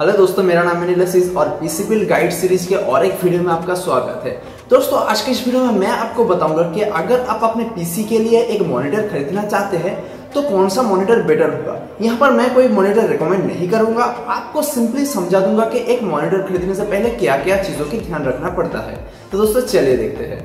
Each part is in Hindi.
हेलो दोस्तों, मेरा नाम है नीलसिस और पीसीबिल गाइड सीरीज़ के और एक वीडियो में आपका स्वागत है। दोस्तों, आज के इस वीडियो में मैं आपको बताऊँगा कि अगर आप अपने पीसी के लिए एक मॉनिटर खरीदना चाहते हैं तो कौन सा मॉनिटर बेटर होगा? यहाँ पर मैं कोई मॉनिटर रिकमेंड नहीं करूँगा। आपको सिंपली समझा दूँगा कि एक मॉनिटर खरीदने से पहले क्या क्या चीज़ों की ध्यान रखना पड़ता है। तो दोस्तों, चलिए देखते हैं।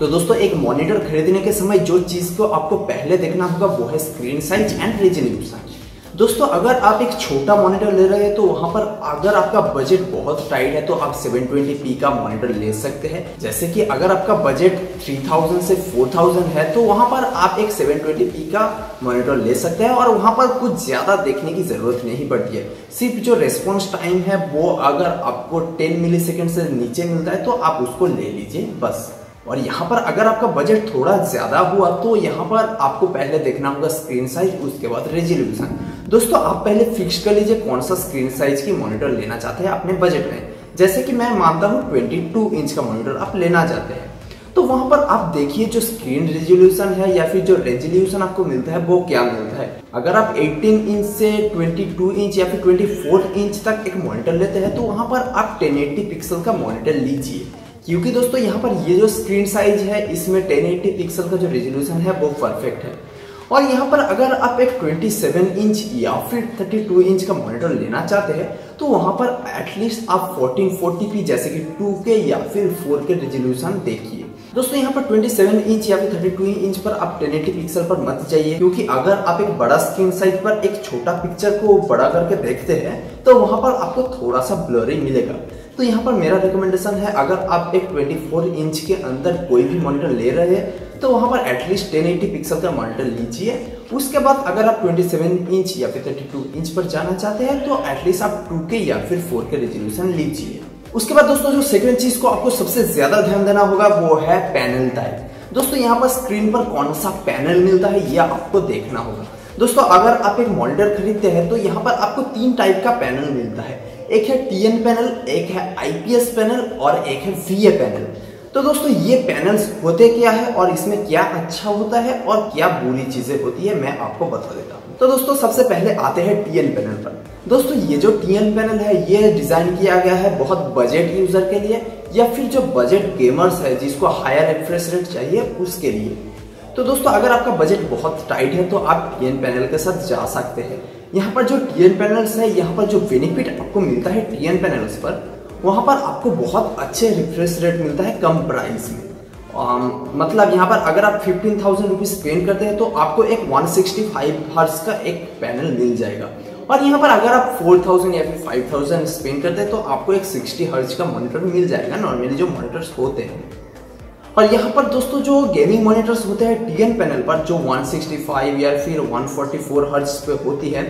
तो दोस्तों, एक मॉनिटर खरीदने के समय जो चीज़ को आपको पहले देखना होगा, वो है screen size and resolution size दोस्तों, अगर आप एक छोटा मॉनिटर ले रहे हैं तो वहाँ पर अगर आपका बजट बहुत टाइट है तो आप 720p का मॉनिटर ले सकते हैं। जैसे कि अगर आपका बजट 3000 से 4000 है तो वहाँ पर आप एक 720p का मॉनिटर ले सकते हैं और वहाँ पर कुछ ज़्यादा देखने की ज़रूरत नहीं पड़ती है। सिर्फ़ जो रेस्पॉन्स टाइम है, वो अगर आपको 10 मिली से नीचे मिलता है तो आप उसको ले लीजिए, बस। और यहाँ पर अगर आपका बजट थोड़ा ज़्यादा हुआ तो यहाँ पर आपको पहले देखना होगा स्क्रीन साइज़ उसके बाद रेजोल्यूशन दोस्तों, आप पहले फिक्स कर लीजिए कौन सा स्क्रीन साइज़ की मॉनिटर लेना चाहते हैं अपने बजट में. जैसे कि मैं मानता हूँ 22 इंच का मॉनिटर आप लेना चाहते हैं. तो वहाँ पर आप देखिए जो स्क्रीन रेजोल्यूशन है या फिर जो रेजोल्यूशन आपको मिलता है, वो क्या मिलता है. अगर आप 18 इंच से 22 इंच या फिर 24 इंच तक एक मॉनिटर लेते हैं तो वहाँ पर आप 1080 पिक्सल का मॉनिटर लीजिए. क्योंकि दोस्तों, यहाँ पर ये जो स्क्रीन साइज़ है, इसमें 1080 पिक्सल का जो रेजोल्यूशन है, वो परफेक्ट है। और यहाँ पर अगर आप एक 27 इंच या फिर 32 इंच का मॉनिटर लेना चाहते हैं तो वहाँ पर एटलीस्ट आप 1440p जैसे कि 2K या फिर 4K रेजोल्यूशन देखिए। दोस्तों, यहाँ पर 27 इंच या फिर 32 इंच पर आप 1080 पिक्सल पर मत जाइए, क्योंकि अगर आप एक बड़ा स्क्रीन साइज़ पर एक छोटा पिक्चर को बड़ा करके देखते हैं तो वहाँ पर आपको थोड़ा सा ब्लरी मिलेगा। तो यहाँ पर मेरा रिकमेंडेशन है, अगर आप एक 24 इंच के अंदर कोई भी मॉनिटर ले रहे हैं तो वहाँ पर एटलीस्ट 1080 पिक्सल का मॉनिटर लीजिए। उसके बाद अगर आप 27 इंच या फिर 32 इंच पर जाना चाहते हैं तो एटलीस्ट आप 2K या फिर 4K रेजोल्यूशन लीजिए। उसके बाद दोस्तों, जो सेकंड चीज़ को आपको सबसे ज़्यादा ध्यान देना होगा, वो है पैनल टाइप दोस्तों, यहाँ पर स्क्रीन पर कौन सा पैनल मिलता है, ये आपको देखना होगा। दोस्तों, अगर आप एक मॉनिटर खरीदते हैं तो यहाँ पर आपको तीन टाइप का पैनल मिलता है। एक है टीएन पैनल एक है आईपीएस पैनल और एक है वीए पैनल तो दोस्तों, ये पैनल्स होते क्या है और इसमें क्या अच्छा होता है और क्या बुरी चीज़ें होती है, मैं आपको बता देता हूँ। तो दोस्तों, सबसे पहले आते हैं टीएन पैनल पर। दोस्तों, ये जो टीएन पैनल है, ये डिज़ाइन किया गया है बहुत बजट यूज़र के लिए या फिर जो बजट गेमर्स है, जिसको हायर रिफ्रेश रेट चाहिए, उसके लिए। तो दोस्तों, अगर आपका बजट बहुत टाइट है तो आप टीएन पैनल के साथ जा सकते हैं। यहाँ पर जो टीएन पैनल्स है यहाँ पर जो बेनिफिट आपको मिलता है टीएन पैनल्स पर वहाँ पर आपको बहुत अच्छे रिफ्रेश रेट मिलता है कम प्राइस में। um, मतलब यहाँ पर अगर आप फिफ्टीन थाउज़ेंड रुपीज़ स्पेंड करते हैं तो आपको एक 165 हर्ट्ज का एक पैनल मिल जाएगा। और यहाँ पर अगर आप 4000 या फिर 5000 स्पेंड करते हैं तो आपको एक 60 हर्ज का मॉनिटर मिल जाएगा। नॉर्मली जो मॉनिटर्स होते हैं और यहाँ पर दोस्तों जो गेमिंग मॉनिटर्स होते हैं टीएन पैनल पर जो 165 या फिर 144 हर्ट्ज पे होती है,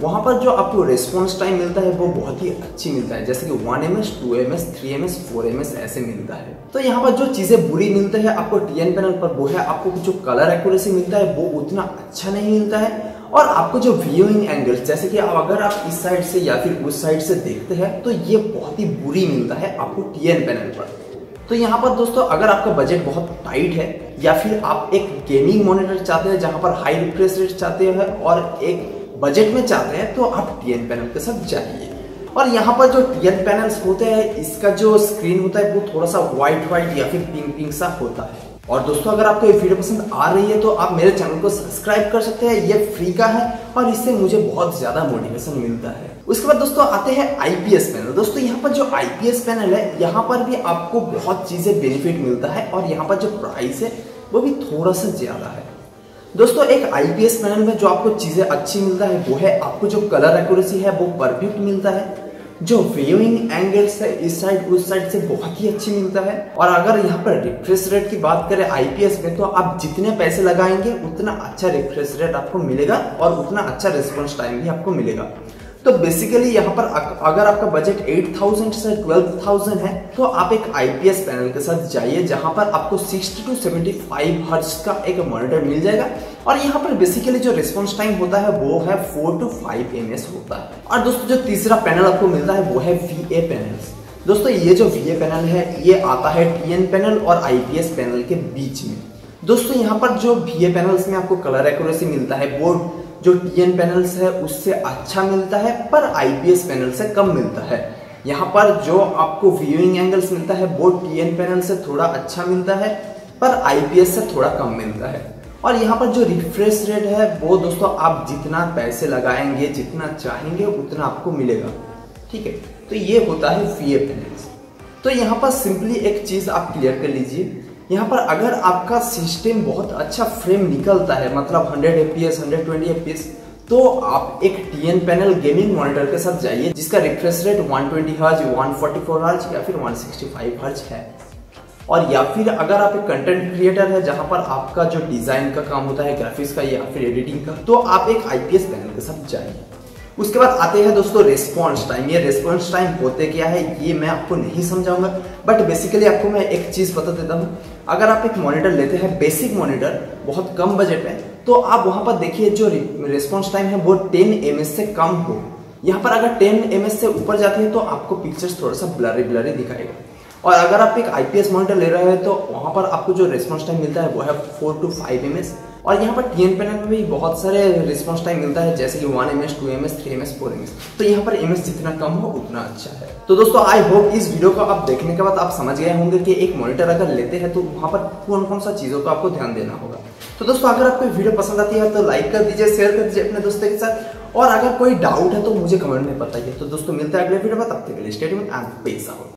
वहाँ पर जो आपको रेस्पॉन्स टाइम मिलता है वो बहुत ही अच्छी मिलता है। जैसे कि one M S two M S three M S four M S ऐसे मिलता है। तो यहाँ पर जो चीज़ें बुरी मिलती है आपको टीएन पैनल पर, वो है आपको जो कलर एक्यूरेसी मिलता है, वो उतना अच्छा नहीं मिलता है। और आपको जो व्यूइंग एंगल्स जैसे कि अगर आप इस साइड से या फिर उस साइड से देखते हैं तो ये बहुत ही बुरी मिलता है आपको टीएन पैनल पर। तो यहाँ पर दोस्तों, अगर आपका बजट बहुत टाइट है, या फिर आप एक गेमिंग मॉनिटर चाहते हैं, जहाँ पर हाई रिफ्रेश रेट चाहते हैं, और एक बजट में चाहते हैं तो आप टीएन पैनल के साथ जाइए। और यहाँ पर जो टीएन पैनल्स होते हैं, इसका जो स्क्रीन होता है, वो थोड़ा सा व्हाइट व्हाइट या फिर पिंक पिंक सा होता है। और दोस्तों, अगर आपको ये वीडियो पसंद आ रही है तो आप मेरे चैनल को सब्सक्राइब कर सकते हैं। ये फ्री का है, और इससे मुझे बहुत ज़्यादा मोटिवेशन मिलता है। उसके बाद दोस्तों आते हैं आईपीएस पैनल दोस्तों यहाँ पर जो आईपीएस पैनल है, यहाँ पर भी आपको बहुत चीज़ें बेनिफिट मिलता है और यहाँ पर जो प्राइस है, वो भी थोड़ा सा ज़्यादा है। दोस्तों एक आईपीएस पैनल में जो आपको चीज़ें अच्छी मिलता है, वो है आपको जो कलर एक्यूरेसी है, वो परफेक्ट मिलता है। जो व्यूइंग एंगल्स है, इस साइड उस साइड से बहुत ही अच्छी मिलता है। और अगर यहाँ पर रिफ्रेश रेट की बात करें आईपीएस में तो आप जितने पैसे लगाएँगे, उतना अच्छा रिफ्रेश रेट आपको मिलेगा और उतना अच्छा रिस्पॉन्स टाइम भी आपको मिलेगा। तो बेसिकली यहाँ पर अगर आपका बजट 8000 से 12000 है तो आप एक आईपीएस पैनल के साथ जाइए, जहाँ पर आपको 60 टू 75 हर्ट्ज का एक मॉनिटर मिल जाएगा। और यहाँ पर बेसिकली जो रिस्पॉन्स टाइम होता है, वो है 4 टू 5 एम होता है। और दोस्तों, जो तीसरा पैनल आपको मिलता है, वो है वी पैनल दोस्तों, ये जो वीए पैनल है, ये आता है टीएन पैनल और आईपीएस पैनल के बीच में। दोस्तों, यहाँ पर जो वी पैनल्स में आपको कलर एक्यूरेसी मिलता है वो जो टी एन पैनल्स है, उससे अच्छा मिलता है, पर आईपीएस पैनल से कम मिलता है। यहाँ पर जो आपको व्यूइंग एंगल्स मिलता है वो टी पैनल से थोड़ा अच्छा मिलता है, पर आईपीएस से थोड़ा कम मिलता है। और यहाँ पर जो रिफ्रेश रेट है, वो दोस्तों, आप जितना पैसे लगाएँगे, जितना चाहेंगे, उतना आपको मिलेगा। ठीक है? तो ये होता है वी पैनल्स तो यहाँ पर सिंपली एक चीज़ आप क्लियर कर लीजिए। यहाँ पर अगर आपका सिस्टम बहुत अच्छा फ्रेम निकलता है मतलब 100 एपीएस 120 एपीएस तो आप एक टीएन पैनल गेमिंग मॉनिटर के साथ जाइए, जिसका रिफ्रेश रेट 120 हर्ज 144 हर्ज या फिर 165 हर्ज है। और या फिर अगर आप एक कंटेंट क्रिएटर है, जहाँ पर आपका जो डिज़ाइन का काम होता है ग्राफिक्स का या फिर एडिटिंग का तो आप एक आईपीएस पैनल के साथ जाइए। उसके बाद आते हैं दोस्तों रेस्पॉन्स टाइम ये रेस्पॉन्स टाइम होते क्या है, ये मैं आपको नहीं समझाऊँगा बट बेसिकली आपको मैं एक चीज़ बता देता हूँ। अगर आप एक मॉनिटर लेते हैं बेसिक मॉनिटर बहुत कम बजट में तो आप वहाँ पर देखिए जो रिस्पॉन्स टाइम है, वो 10 एम से कम हो। यहाँ पर अगर 10 एम से ऊपर जाती है तो आपको पिक्चर्स थोड़ा सा ब्लरी ब्लरी दिखाएगा। और अगर आप एक आईपीएस मॉनिटर ले रहे हैं तो वहाँ पर आपको जो रिस्पॉन्स टाइम मिलता है, वो है फोर टू फाइव एम और यहाँ पर टीएन पैनल में भी बहुत सारे रिस्पॉन्स टाइम मिलता है, जैसे कि one M S two M S three M S four M S तो यहाँ पर एम एस जितना कम हो, उतना अच्छा है। तो दोस्तों आई होप इस वीडियो को आप देखने के बाद आप समझ गए होंगे कि एक मॉनिटर अगर लेते हैं तो वहाँ पर कौन कौन सा चीज़ों का आपको ध्यान देना होगा। तो दोस्तों, अगर आपको वीडियो पसंद आती है तो लाइक कर दीजिए शेयर कर दीजिए अपने दोस्तों के साथ। और अगर कोई डाउट है तो मुझे कमेंट में बताइए। तो दोस्तों, मिलते हैं अगले वीडियो में, तब तक के लिए स्टेट में एंड पेस आउट